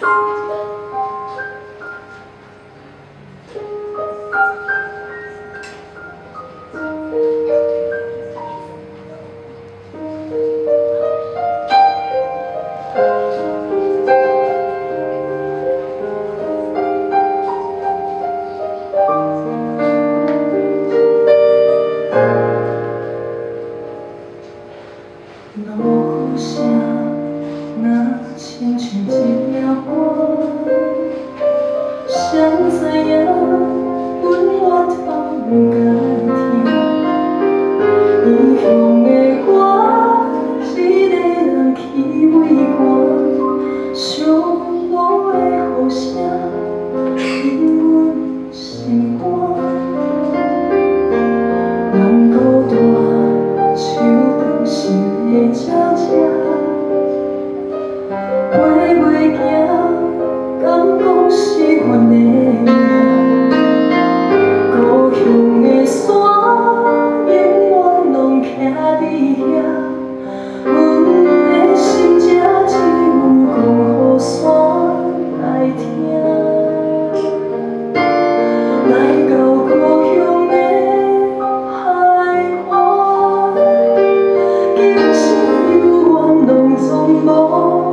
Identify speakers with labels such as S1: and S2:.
S1: 那无暇，那清晨几？chẳng saya muốn hoa thắm cả thiên. 想，如果能送我。